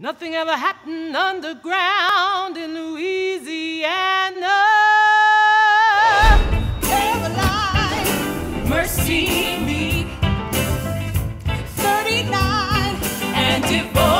Nothing ever happened underground in Louisiana. Caroline, mercy me. 39 and divorce.